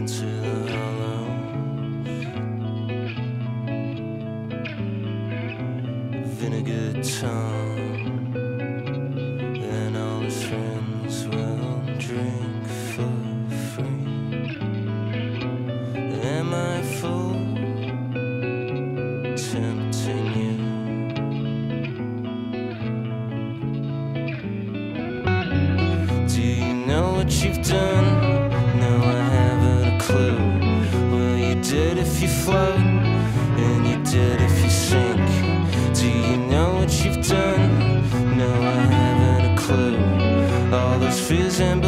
into the hollow vinegar tongue and all his friends will drink for free. Am I fool tempting you? Do you know what you've done? All those fears and